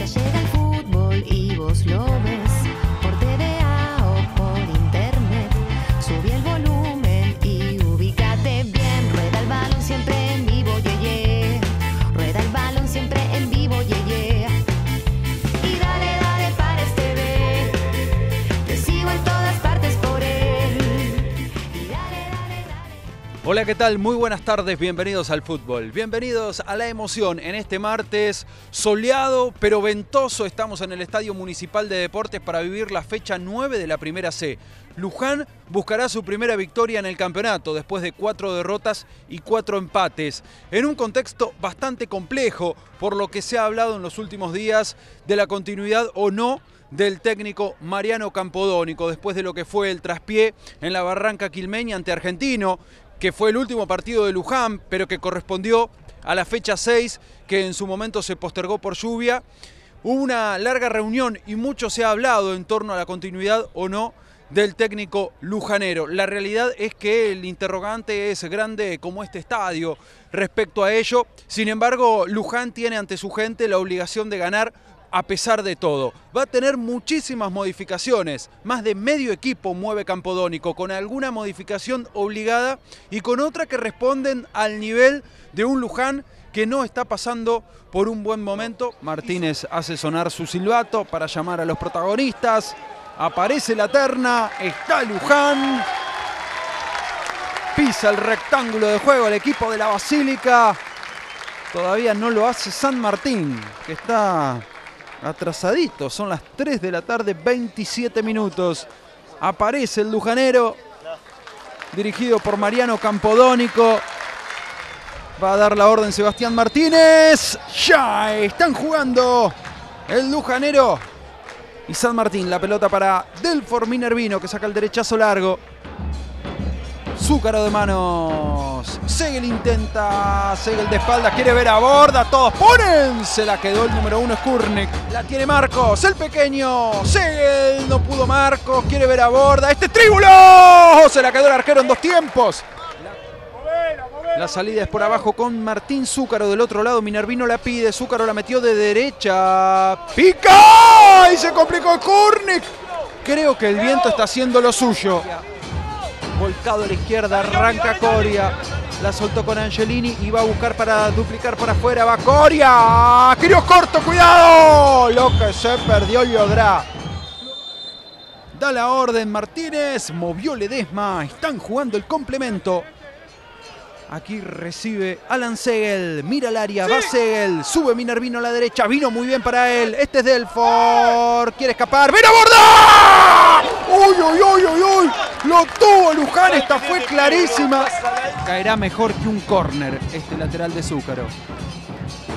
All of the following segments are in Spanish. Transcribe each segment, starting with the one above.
Ya llega el fútbol y vos lo ves Hola, ¿qué tal? Muy buenas tardes, bienvenidos al fútbol. Bienvenidos a la emoción en este martes soleado pero ventoso. Estamos en el Estadio Municipal de Deportes para vivir la fecha 9 de la Primera C. Luján buscará su primera victoria en el campeonato después de cuatro derrotas y cuatro empates, en un contexto bastante complejo por lo que se ha hablado en los últimos días de la continuidad o no del técnico Mariano Campodónico después de lo que fue el traspié en la Barranca Quilmeña ante Argentino, que fue el último partido de Luján, pero que correspondió a la fecha 6, que en su momento se postergó por lluvia. Hubo una larga reunión y mucho se ha hablado en torno a la continuidad o no del técnico lujanero. La realidad es que el interrogante es grande como este estadio respecto a ello. Sin embargo, Luján tiene ante su gente la obligación de ganar a pesar de todo. Va a tener muchísimas modificaciones. Más de medio equipo mueve Campodónico, con alguna modificación obligada y con otra que responden al nivel de un Luján que no está pasando por un buen momento. Martínez hace sonar su silbato para llamar a los protagonistas. Aparece la terna, está Luján. Pisa el rectángulo de juego el equipo de la Basílica. Todavía no lo hace San Martín, que está atrasadito. Son las 3 de la tarde, 27 minutos. Aparece el Lujanero, dirigido por Mariano Campodónico. Va a dar la orden Sebastián Martínez. Ya están jugando el Lujanero y San Martín. La pelota para Delfor Minervino que saca el derechazo largo. Zúcaro de manos. Segel intenta. Segel de espaldas. Quiere ver a borda. Todos ponen. Se la quedó el número uno Skurnik. La tiene Marcos. El pequeño. Segel. No pudo Marcos. Quiere ver a borda. Este tríbulo. Se la quedó el arquero en dos tiempos. La salida es por abajo con Martín Zúcaro del otro lado. Minervino la pide. Zúcaro la metió de derecha. ¡Pica! Y se complicó Kurnik. Creo que el viento está haciendo lo suyo. Volcado a la izquierda, arranca Coria. La soltó con Angelini y va a buscar para duplicar por afuera. Va Coria. Quirios corto, cuidado. Lo que se perdió Yodra. Da la orden Martínez. Movió Ledesma. Están jugando el complemento. Aquí recibe Alan Segel, mira el área, va Segel, sube Minervino a la derecha, vino muy bien para él. Este es Delfort, quiere escapar, ¡ven a borda! ¡Uy, uy, uy, uy, uy! Lo tuvo Luján, esta fue clarísima. Caerá mejor que un córner este lateral de Zúcaro.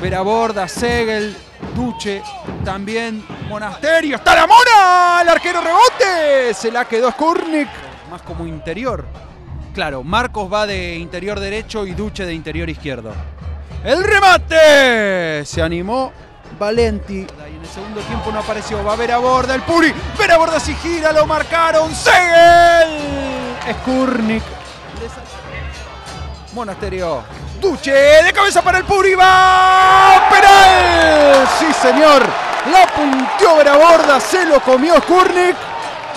Vera Borda, Segel, Duche, también Monasterio. ¡Está la mona! El arquero rebote. Se la quedó Skurnik. Más como interior. Claro, Marcos va de interior derecho y Duche de interior izquierdo. ¡El remate! Se animó Valenti. El segundo tiempo no apareció. Va a ver a Borda, el Puri. Ver a Borda si gira, lo marcaron. ¡Segel! Skurnik. Monasterio. Duche de cabeza para el Puri. ¡Va! ¡Penal! Sí, señor. La punteó Veraborda, se lo comió Skurnik.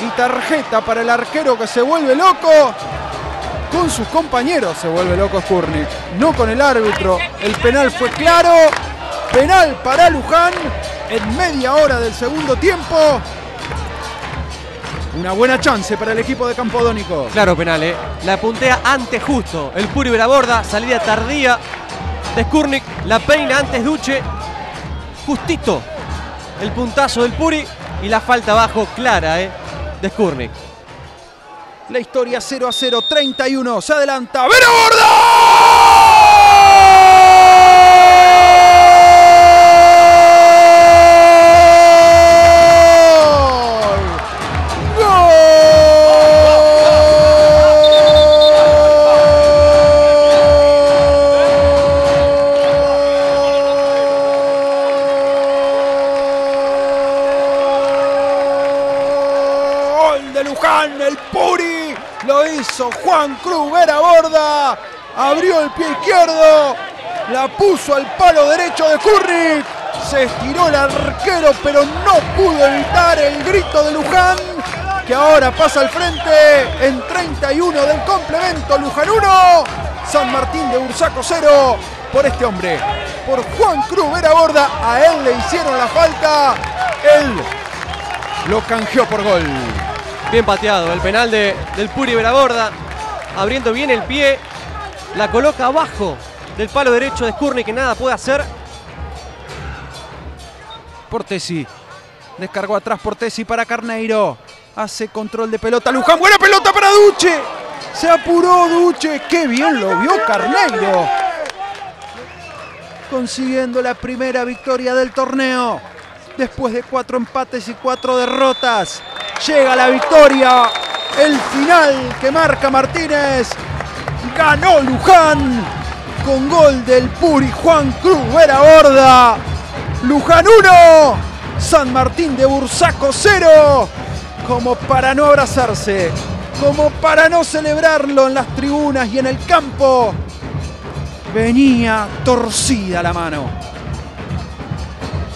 Y tarjeta para el arquero que se vuelve loco con sus compañeros se vuelve loco Skurnik, no con el árbitro. El penal fue claro. Penal para Luján en media hora del segundo tiempo. Una buena chance para el equipo de Campodónico. Claro, penal, ¿eh? La puntea antes justo. El Puri Veraborda, salida tardía de Skurnik. La peina antes Duche. Justito el puntazo del Puri y la falta abajo clara, ¿eh? De Skurnik. La historia 0 a 0, 31. Se adelanta. ¡Vera Borda! Luján, el Puri. Lo hizo Juan Cruz Borda. Abrió el pie izquierdo. La puso al palo derecho de Kurnik. Se estiró el arquero, pero no pudo evitar el grito de Luján, que ahora pasa al frente en 31 del complemento. Luján 1, San Martín de Bursaco 0 por este hombre, por Juan Cruz Borda. A él le hicieron la falta. Él lo canjeó por gol. Bien pateado. El penal de, del Puri Veraborda. Abriendo bien el pie. La coloca abajo del palo derecho de Skurney que nada puede hacer. Portesi. Descargó atrás Portesi para Carneiro. Hace control de pelota. Luján, buena pelota para Duche. Se apuró Duche. Qué bien lo vio Carneiro. Consiguiendo la primera victoria del torneo. Después de cuatro empates y cuatro derrotas. Llega la victoria. El final que marca Martínez. Ganó Luján. Con gol del Puri Juan Cruz Vera Borda. Luján 1, San Martín de Bursaco 0. Como para no abrazarse, como para no celebrarlo en las tribunas y en el campo. Venía torcida la mano.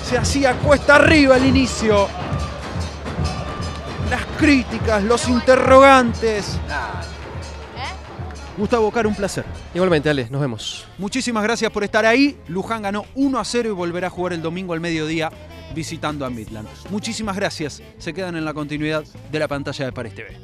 Se hacía cuesta arriba el inicio. Las críticas, los interrogantes. Gustavo Car, un placer. Igualmente, Ale, nos vemos. Muchísimas gracias por estar ahí. Luján ganó 1 a 0 y volverá a jugar el domingo al mediodía visitando a Midland. Muchísimas gracias. Se quedan en la continuidad de la pantalla de Paris TV.